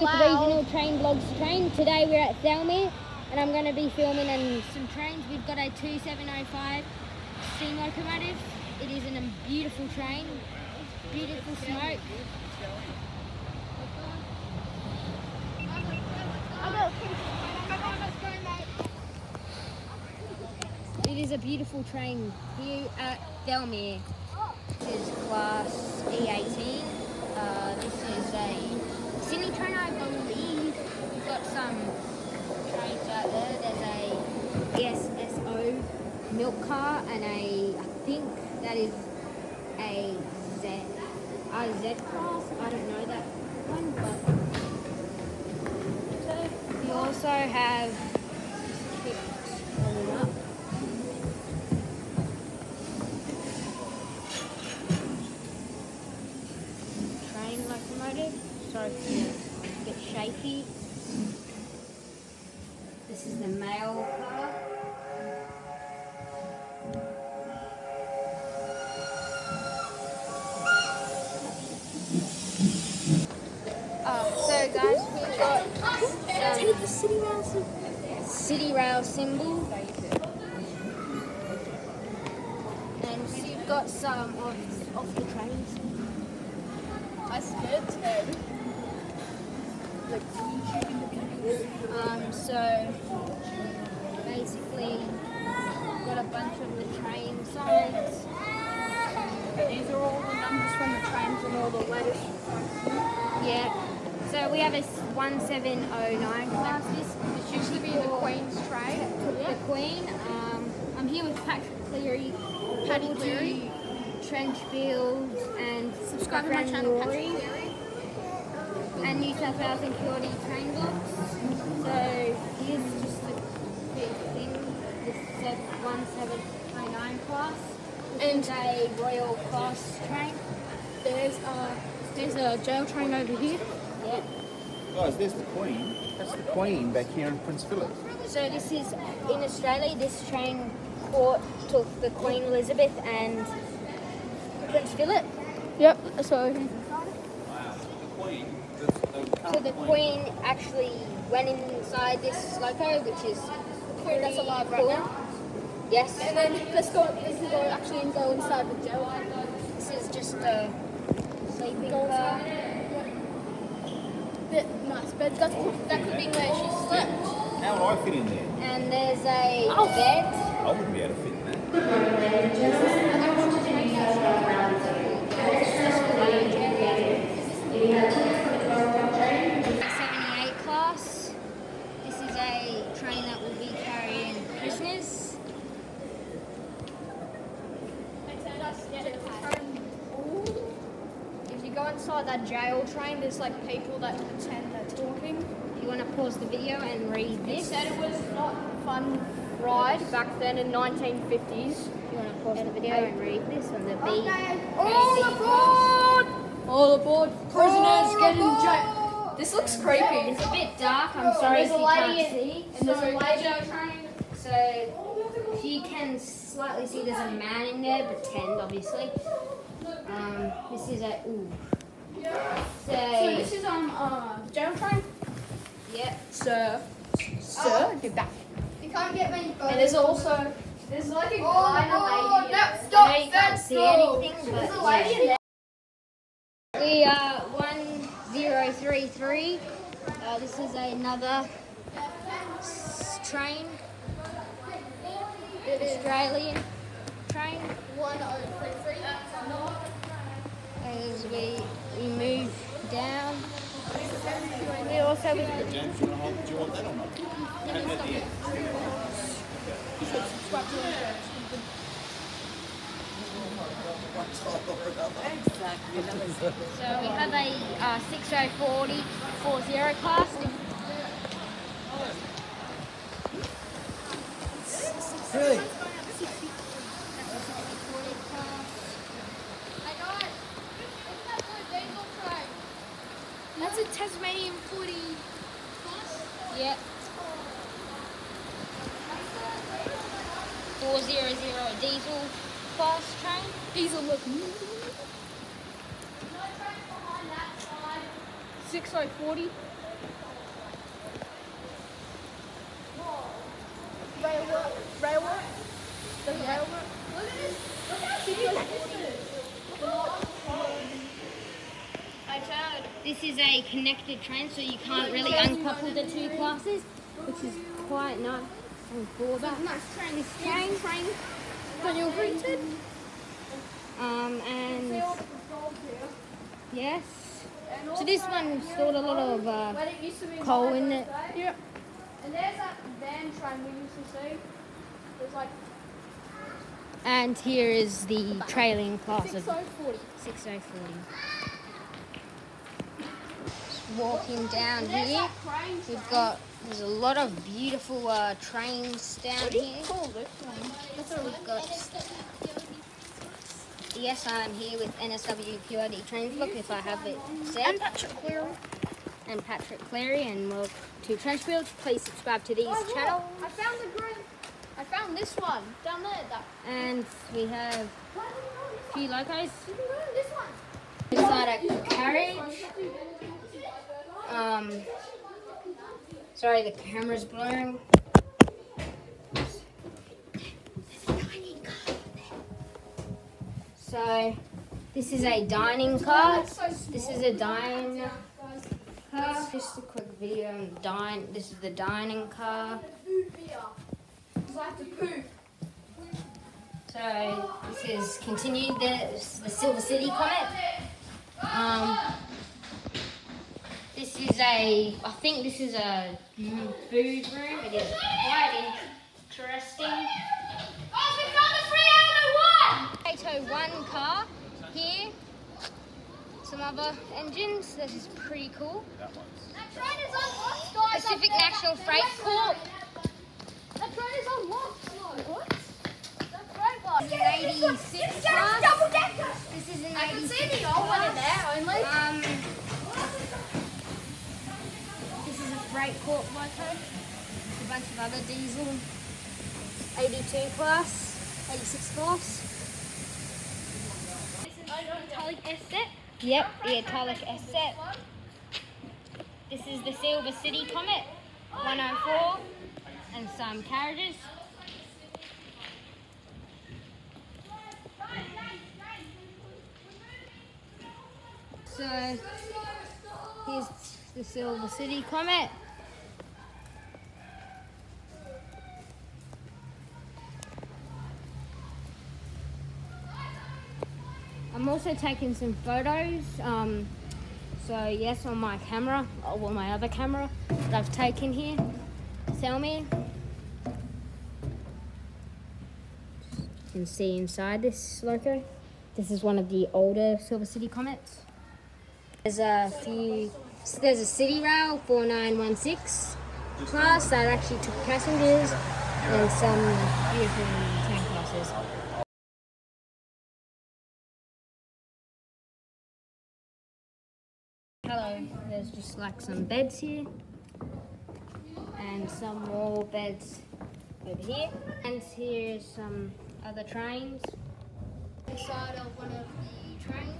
with regional train blogs train. Today we're at Thirlmere and I'm going to be filming in some trains. We've got a 2705 steam locomotive. It is a beautiful train, beautiful smoke. It is a beautiful train here at Thirlmere. This is class E18. Uh, this is a Sydney train, I believe. We've got some trains out there. There's a ESSO milk car and a, I think that is a Z, a Z class. I don't know that one, but we also have city rail city rail symbol. And we've got some of, of the trains. I scared Ted. Um, so basically, got a bunch of the train signs. These are all the numbers from the trains and all the letters. Yeah. So we have a s- 1709 class. This used to be the Queen's train. the Queen. Um, I'm here with Patrick Cleary, Paddy Cleary. Trench Fields, and Subscribe to my channel, Rory, Patrick Cleary. and New South Wales and County train blocks. So here's just a big thing. This is a 1709 class. This And- a Royal Cross train. There's a there's a jail train over here. Yeah. Guys, there's the Queen. That's the Queen back here in Prince Philip. So this is in Australia. This train caught took the Queen Elizabeth and Prince Philip. Yep. So So the Queen actually went inside this loco, which is Queen that's alive right cool. now. Yes. And then let's go. Let's go actually and go inside the jail. This is just a sleeping Go car. Inside. Bit nice beds. That's, that could be where she slept. How would I fit in there? And there's a Oh. bed. I wouldn't be able to fit in that. Seventy-eight class. This is a train that will be carrying prisoners. If you go inside that jail train, there's like people that pretend they're talking. You want to pause the video and read It this? said it was not a fun ride back then in 1950s. You want to pause the video and read this on the B? All aboard! All aboard! Prisoners get in jail. This looks creepy. It's a bit dark. I'm sorry if There's you can't see. And there's a lady train. So if you can slightly see, there's a man in there. Pretend, obviously. Um, this is a ooh. So this is um uh jail train. yep. Sir, sir, get back. You can't get many photos. And there's also there's like a Oh, guy and a oh, lady. no, stop, know you can't see anything, There's a but lady yeah. there. We are one zero three three. Uh, this is another train. Australian train. One oh three three. As we we move down. We also James, do you want, to hold, do you want that or not? Have at the end. So we have a uh, 6040 40 class. 400 diesel fast train. Diesel look. 6040. Railwork. Railwork. The Look at this. Look how big this. This is a connected train, so you can't really uncouple the two classes, which is quite nice and cool about Nice train. this train. train. Daniel Rington. Um, and yes, so this one stored a lot of uh, But it used to be coal in it. Yep. And there's that van train we used to see. There's like And here is the trailing class of 6040. 6040. Just walking down here, we've got there's a lot of beautiful uh, trains down here. call this one? That's We've got yes, I'm here with NSW QLD Trains. Look if I have it set. And Patrick Cleary. and Patrick Cleary, and welcome to Trenchfield. Please subscribe to these Oh, channels. I found the green. I found this one down there. That. And we have a few locos this one? You can go in this one. inside a carriage. Um, sorry, the camera's blurring. So, this is a dining car. This is a dining car. Just a quick video on dine. This is the dining car. Poop here. Because I have to poop. So this is continued the, the Silver City Comet. Um, is a, I think this is a food room. It is quite interesting. Oh, we found a 301! 801 car here. Some other engines. This is pretty cool. That train is unlocked, guys. Pacific. National Freight Corp. That train is unlocked. What? That train was. This is an 86 class. double decker. This is an I can see the old one in there only. Um, freight corp loco. A bunch of other diesel. 82 class, 86 class. This is Italic S set. Yep, the Italic S set. This is the Silver City Comet 104 and some carriages. So here's the Silver City Comet. I'm also taking some photos. Um, so yes, on my camera, or well, my other camera that I've taken here, Xiaomi. You can see inside this loco. This is one of the older Silver City Comets. There's a few. There's a City Rail 4916 class that actually took passengers, and some beautiful train classes. Hello, there's just like some beds here and some more beds over here. And here's some other trains. Inside of one of the trains.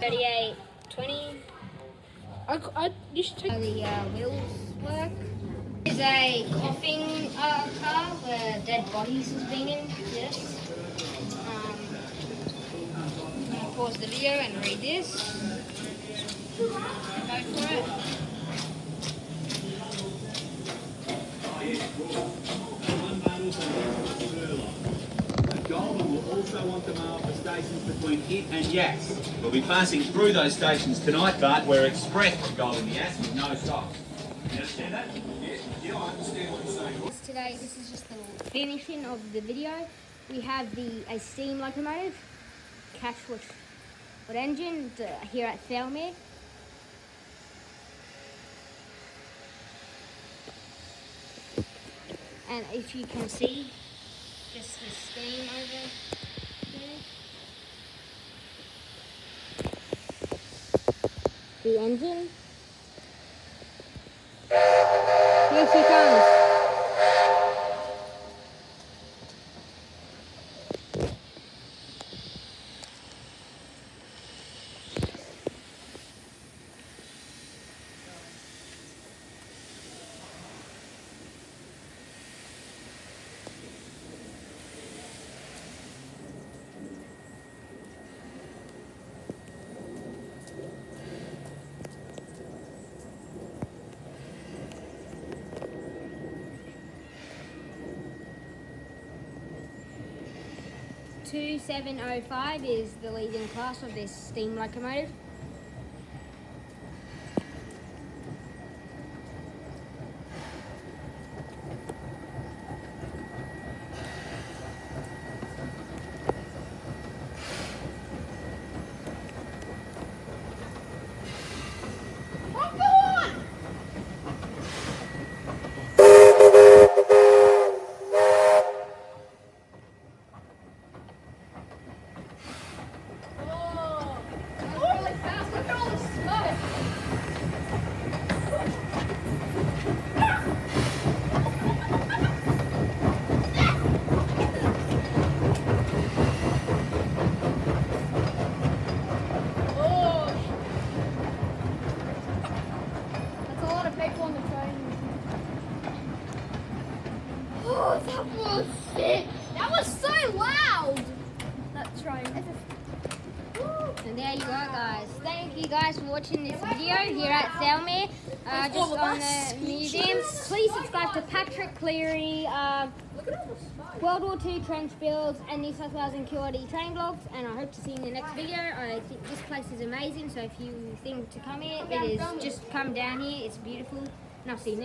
38, 20, I, I used to how the uh, wheels work. There's a coughing uh, car where dead bodies is being in. Yes. Um, I'm gonna pause the video and read this. Go for it. Goldman will also want to mark the stations between it and Yass. We'll be passing through those stations tonight, but we're express to Yass with no stops. You understand that? Yes. Yeah, I understand what you're saying. Today, this is just the finishing of the video. We have the a steam locomotive, Cashwood wood engine the, here at Thirlmere. And if you can see, just the steam over. The engine. Here she comes. 2705 is the leading class of this steam locomotive. Oh, that's really fast. Look at all the smoke. Oh. That's a lot of people on the train. Oh, that was sick. That was so loud. That train. And there you go, guys. Thank you guys for watching this video here at Thirlmere, uh, just on the museum. Please subscribe to Patrick Cleary, uh, Look at all the smoke. World War II trench builds, and New South Wales and QLD train blogs. And I hope to see you in the next video. I think this place is amazing, so if you think to come here, it is just come down here. It's beautiful. And I'll see you next